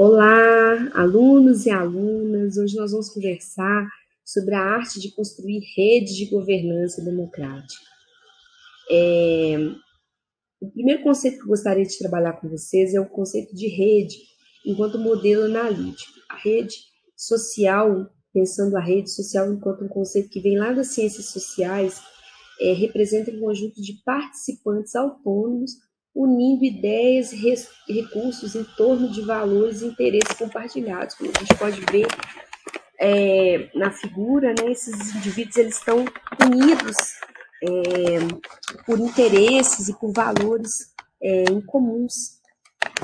Olá, alunos e alunas. Hoje nós vamos conversar sobre a arte de construir redes de governança democrática. É, o primeiro conceito que eu gostaria de trabalhar com vocês é o conceito de rede enquanto modelo analítico. A rede social, pensando a rede social enquanto um conceito que vem lá das ciências sociais, é, representa um conjunto de participantes autônomos unindo ideias e recursos em torno de valores e interesses compartilhados. Como a gente pode ver é, na figura, né, esses indivíduos eles estão unidos é, por interesses e por valores é, em comuns.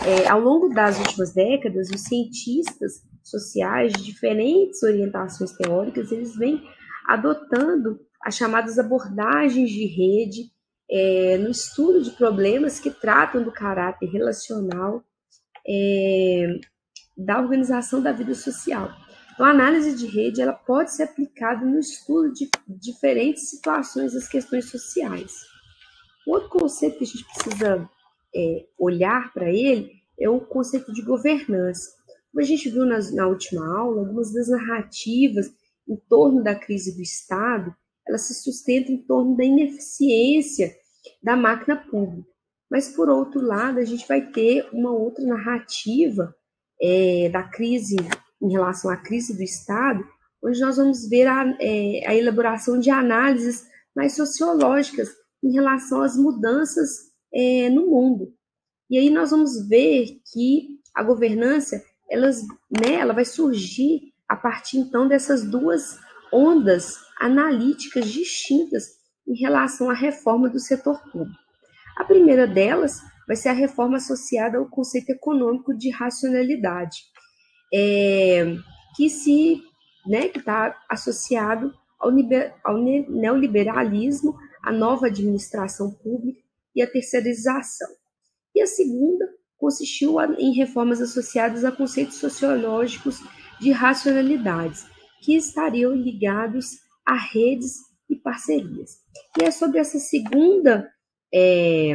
É, ao longo das últimas décadas, os cientistas sociais de diferentes orientações teóricas eles vêm adotando as chamadas abordagens de rede é, no estudo de problemas que tratam do caráter relacional é, da organização da vida social. Então, a análise de rede ela pode ser aplicada no estudo de diferentes situações das questões sociais. Outro conceito que a gente precisa é, olhar para ele é o conceito de governança. Como a gente viu nas, na última aula, algumas das narrativas em torno da crise do Estado ela se sustenta em torno da ineficiência da máquina pública. Mas, por outro lado, a gente vai ter uma outra narrativa é, da crise, em relação à crise do Estado, onde nós vamos ver a, é, a elaboração de análises mais sociológicas em relação às mudanças é, no mundo. E aí nós vamos ver que a governança elas, né, ela vai surgir a partir então dessas duas ondas analíticas distintas em relação à reforma do setor público. A primeira delas vai ser a reforma associada ao conceito econômico de racionalidade, é, que se, né, que está associado ao, ao neoliberalismo, à nova administração pública e à terceirização. E a segunda consistiu em reformas associadas a conceitos sociológicos de racionalidades, que estariam ligados a redes e parcerias. E é sobre essa segunda é,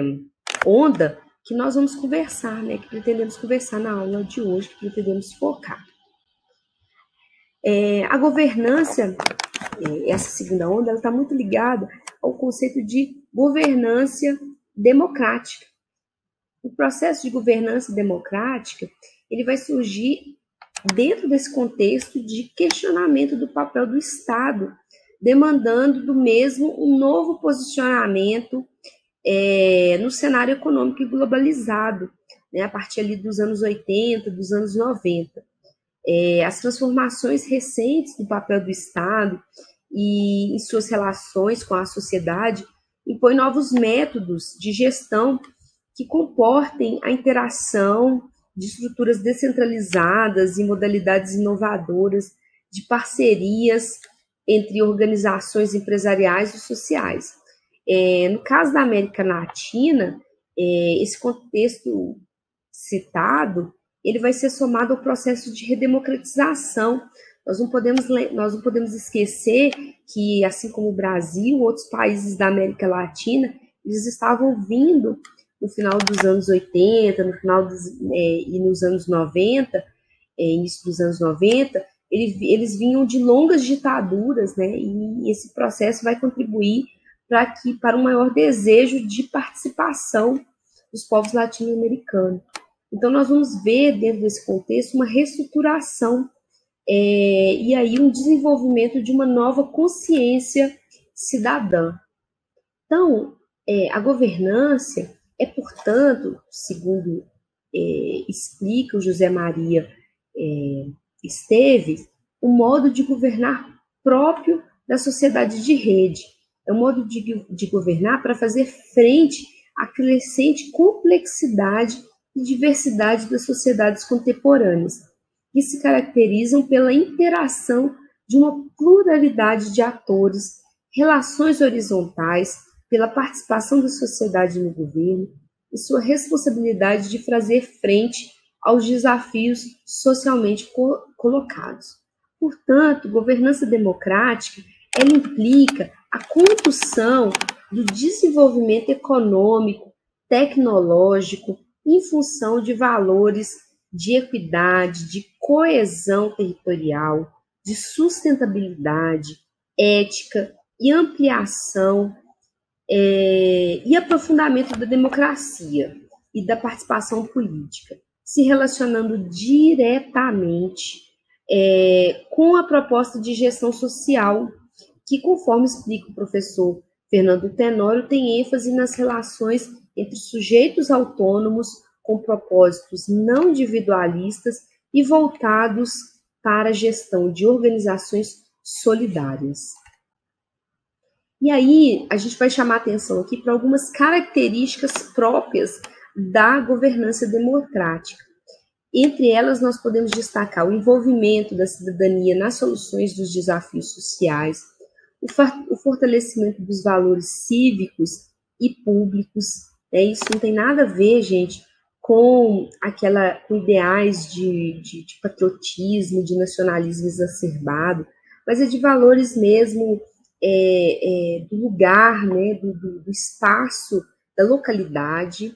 onda que nós vamos conversar, né? Que pretendemos conversar na aula de hoje, que pretendemos focar. É, a governança, é, essa segunda onda, ela está muito ligada ao conceito de governança democrática. O processo de governança democrática ele vai surgir dentro desse contexto de questionamento do papel do Estado demandando do mesmo um novo posicionamento é, no cenário econômico globalizado, né, a partir ali dos anos 80, dos anos 90. É, as transformações recentes do papel do Estado e em suas relações com a sociedade impõem novos métodos de gestão que comportem a interação de estruturas descentralizadas e modalidades inovadoras de parcerias entre organizações empresariais e sociais. É, no caso da América Latina, é, esse contexto citado, ele vai ser somado ao processo de redemocratização. Nós não podemos, nós não podemos esquecer que, assim como o Brasil, outros países da América Latina, eles estavam vindo no final dos anos 80, no final dos, é, e nos anos 90, é, início dos anos 90, eles, eles vinham de longas ditaduras, né? E esse processo vai contribuir para que para um maior desejo de participação dos povos latino-americanos. Então nós vamos ver dentro desse contexto uma reestruturação é, e aí um desenvolvimento de uma nova consciência cidadã. Então é, a governança é portanto, segundo é, explica o José Maria é, esteve o modo de governar próprio da sociedade de rede. É um modo de, de governar para fazer frente à crescente complexidade e diversidade das sociedades contemporâneas, que se caracterizam pela interação de uma pluralidade de atores, relações horizontais, pela participação da sociedade no governo e sua responsabilidade de fazer frente aos desafios socialmente co colocados. Portanto, governança democrática ela implica a condução do desenvolvimento econômico, tecnológico, em função de valores de equidade, de coesão territorial, de sustentabilidade, ética e ampliação é, e aprofundamento da democracia e da participação política, se relacionando diretamente é, com a proposta de gestão social, que, conforme explica o professor Fernando Tenório, tem ênfase nas relações entre sujeitos autônomos com propósitos não individualistas e voltados para a gestão de organizações solidárias. E aí, a gente vai chamar atenção aqui para algumas características próprias da governança democrática. Entre elas, nós podemos destacar o envolvimento da cidadania nas soluções dos desafios sociais, o fortalecimento dos valores cívicos e públicos. Né? Isso não tem nada a ver, gente, com aquela com ideais de, de, de patriotismo, de nacionalismo exacerbado, mas é de valores mesmo é, é, do lugar, né, do, do, do, espaço, da localidade,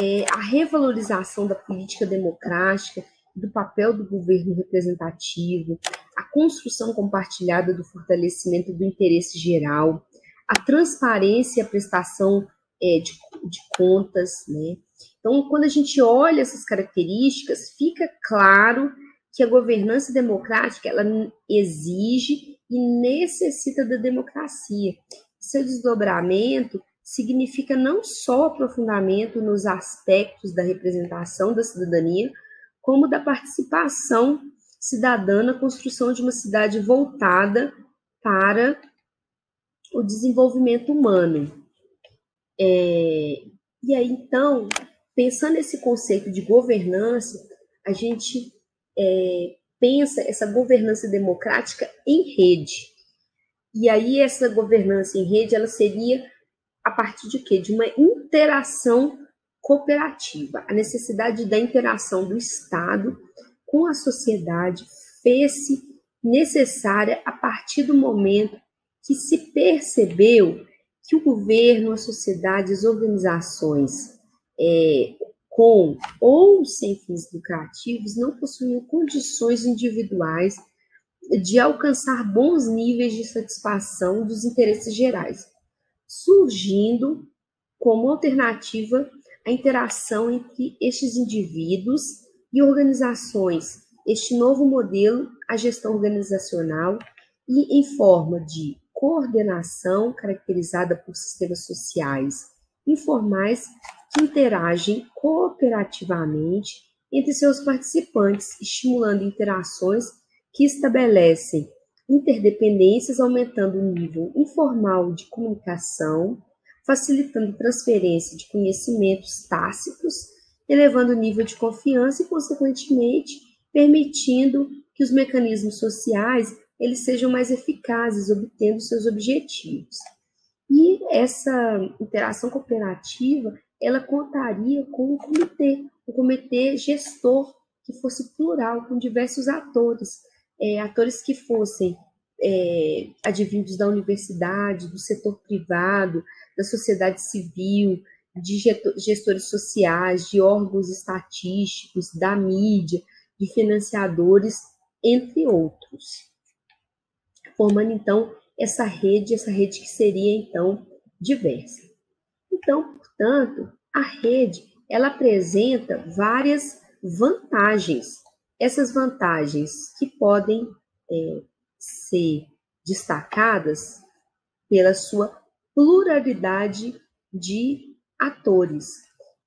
é, a revalorização da política democrática, do papel do governo representativo, a construção compartilhada do fortalecimento do interesse geral, a transparência e a prestação é, de, de contas, né? Então, quando a gente olha essas características, fica claro que a governança democrática ela exige e necessita da democracia. Seu desdobramento significa não só aprofundamento nos aspectos da representação da cidadania, como da participação cidadã na construção de uma cidade voltada para o desenvolvimento humano. É, e aí, então, pensando nesse conceito de governança, a gente é, pensa essa governança democrática em rede. E aí essa governança em rede, ela seria a partir de quê? De uma interação cooperativa. A necessidade da interação do Estado com a sociedade fez-se necessária a partir do momento que se percebeu que o governo, a sociedade, as organizações é, com ou sem fins lucrativos não possuíam condições individuais de alcançar bons níveis de satisfação dos interesses gerais, surgindo como alternativa a interação entre estes indivíduos e organizações, este novo modelo, a gestão organizacional e em forma de coordenação caracterizada por sistemas sociais informais que interagem cooperativamente entre seus participantes, estimulando interações que estabelecem interdependências, aumentando o nível informal de comunicação, facilitando transferência de conhecimentos tácitos, elevando o nível de confiança e, consequentemente, permitindo que os mecanismos sociais eles sejam mais eficazes, obtendo seus objetivos. E essa interação cooperativa ela contaria com um comitê, um comitê gestor que fosse plural, com diversos atores, é, atores que fossem é, advindos da universidade, do setor privado, da sociedade civil, de gestores sociais, de órgãos estatísticos, da mídia, de financiadores, entre outros. Formando então essa rede, essa rede que seria então diversa. Então, portanto, a rede ela apresenta várias vantagens. Essas vantagens que podem é, ser destacadas pela sua pluralidade de atores.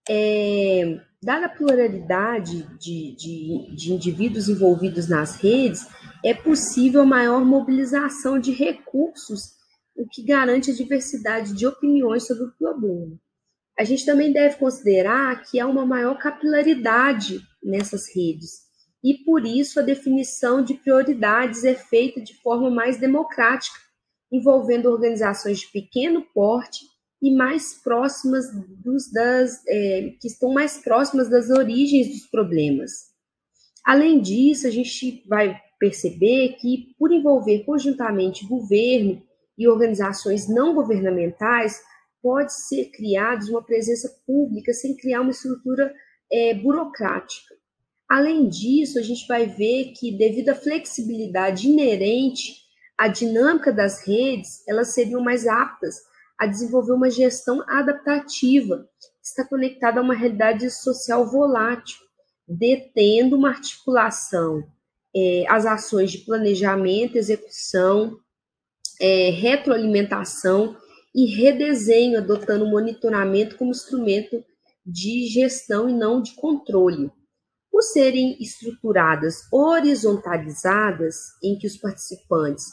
É, dada a pluralidade de, de, de indivíduos envolvidos nas redes, é possível maior mobilização de recursos o que garante a diversidade de opiniões sobre o problema. A gente também deve considerar que há uma maior capilaridade nessas redes, e por isso a definição de prioridades é feita de forma mais democrática, envolvendo organizações de pequeno porte e mais próximas dos das é, que estão mais próximas das origens dos problemas. Além disso, a gente vai perceber que por envolver conjuntamente governo e organizações não governamentais, pode ser criada uma presença pública sem criar uma estrutura é, burocrática. Além disso, a gente vai ver que, devido à flexibilidade inerente à dinâmica das redes, elas seriam mais aptas a desenvolver uma gestão adaptativa, que está conectada a uma realidade social volátil, detendo uma articulação é, as ações de planejamento, execução, é, retroalimentação e redesenho, adotando o monitoramento como instrumento de gestão e não de controle. Por serem estruturadas horizontalizadas, em que os participantes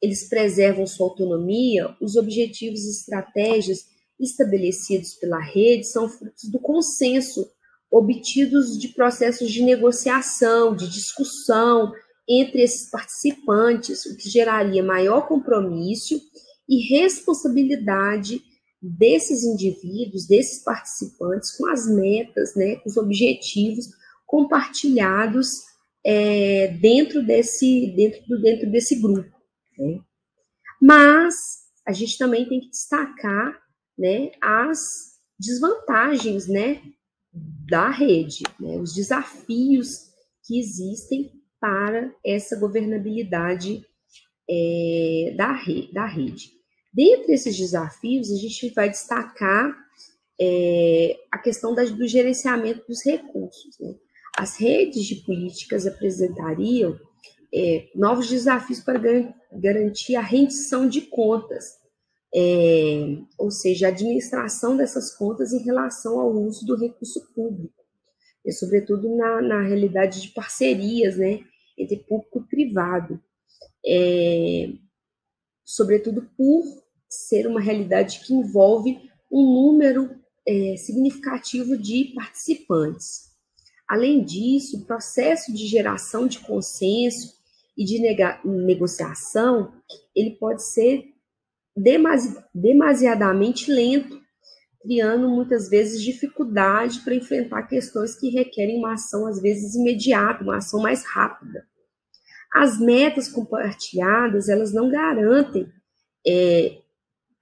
eles preservam sua autonomia, os objetivos e estratégias estabelecidos pela rede são frutos do consenso obtidos de processos de negociação, de discussão entre esses participantes, o que geraria maior compromisso e responsabilidade desses indivíduos, desses participantes, com as metas, né, com os objetivos compartilhados é, dentro desse dentro do dentro desse grupo. Né? Mas a gente também tem que destacar, né, as desvantagens, né, da rede, né, os desafios que existem para essa governabilidade é, da, re, da rede. Dentre esses desafios, a gente vai destacar é, a questão da, do gerenciamento dos recursos. Né? As redes de políticas apresentariam é, novos desafios para garantir a rendição de contas, é, ou seja, a administração dessas contas em relação ao uso do recurso público, e sobretudo na, na realidade de parcerias né, entre público e privado, é, sobretudo por ser uma realidade que envolve um número é, significativo de participantes. Além disso, o processo de geração de consenso e de negociação, ele pode ser demasi demasiadamente lento, criando muitas vezes dificuldade para enfrentar questões que requerem uma ação, às vezes, imediata, uma ação mais rápida. As metas compartilhadas, elas não garantem é,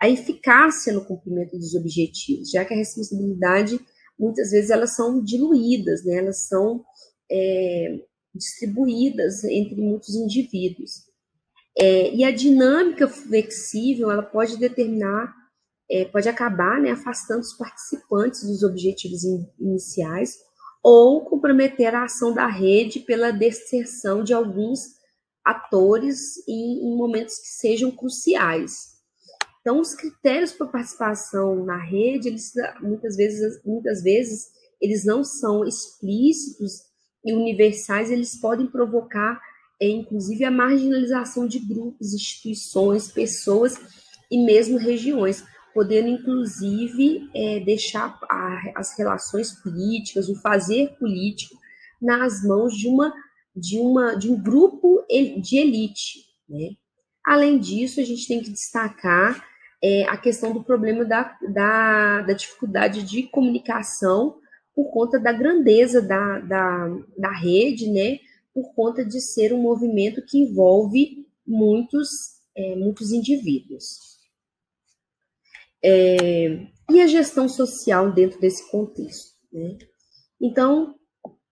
a eficácia no cumprimento dos objetivos, já que a responsabilidade, muitas vezes, elas são diluídas, né? elas são é, distribuídas entre muitos indivíduos. É, e a dinâmica flexível, ela pode determinar, é, pode acabar né, afastando os participantes dos objetivos in, iniciais ou comprometer a ação da rede pela deserção de alguns atores em, em momentos que sejam cruciais. Então, os critérios para participação na rede, eles muitas vezes, muitas vezes, eles não são explícitos e universais, eles podem provocar é inclusive a marginalização de grupos, instituições, pessoas e mesmo regiões, podendo inclusive é, deixar a, as relações políticas, o fazer político nas mãos de uma de uma de um grupo de elite, né? Além disso, a gente tem que destacar é, a questão do problema da, da, da dificuldade de comunicação por conta da grandeza da, da, da rede, né? por conta de ser um movimento que envolve muitos, é, muitos indivíduos. É, e a gestão social dentro desse contexto? Né? Então,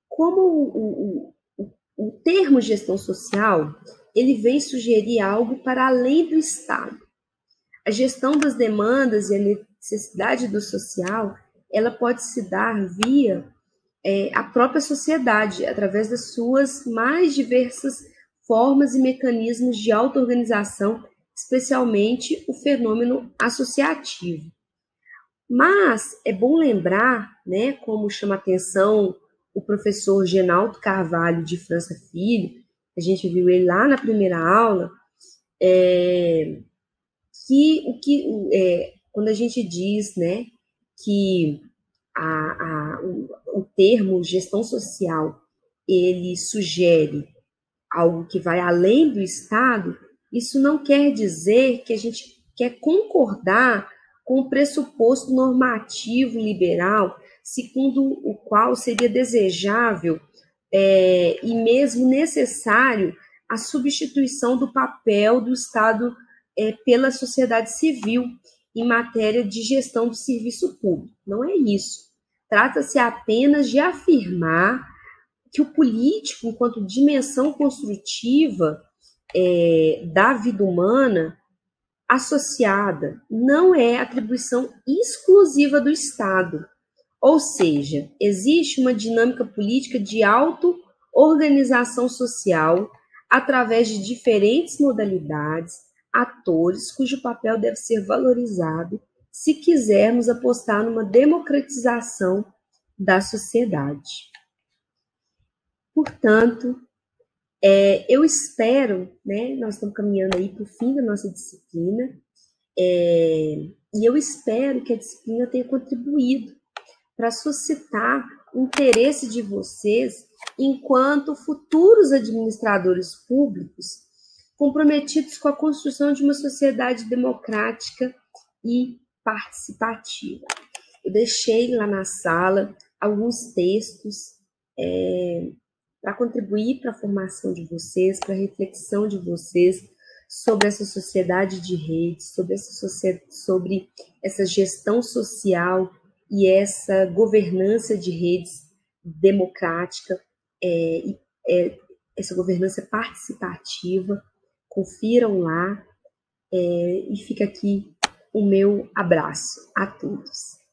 como o, o, o termo gestão social, ele vem sugerir algo para além do Estado. A gestão das demandas e a necessidade do social, ela pode se dar via é, a própria sociedade, através das suas mais diversas formas e mecanismos de auto-organização, especialmente o fenômeno associativo. Mas é bom lembrar, né, como chama atenção o professor Genaldo Carvalho de França Filho, a gente viu ele lá na primeira aula, é, que o que é, quando a gente diz, né, que a, a, o, o termo gestão social ele sugere algo que vai além do Estado, isso não quer dizer que a gente quer concordar com o pressuposto normativo liberal, segundo o qual seria desejável é, e mesmo necessário a substituição do papel do Estado é, pela sociedade civil em matéria de gestão do serviço público. Não é isso. Trata-se apenas de afirmar que o político, enquanto dimensão construtiva é, da vida humana, associada, não é atribuição exclusiva do Estado. Ou seja, existe uma dinâmica política de auto-organização social através de diferentes modalidades, atores, cujo papel deve ser valorizado se quisermos apostar numa democratização da sociedade. Portanto, é, eu espero, né, nós estamos caminhando aí para o fim da nossa disciplina, é, e eu espero que a disciplina tenha contribuído para suscitar o interesse de vocês enquanto futuros administradores públicos comprometidos com a construção de uma sociedade democrática e participativa. Eu deixei lá na sala alguns textos é, para contribuir para a formação de vocês, para a reflexão de vocês sobre essa sociedade de redes, sobre essa, sobre essa gestão social e essa governança de redes democrática, é, é, essa governança participativa. Confiram lá é, e fica aqui o meu abraço a todos.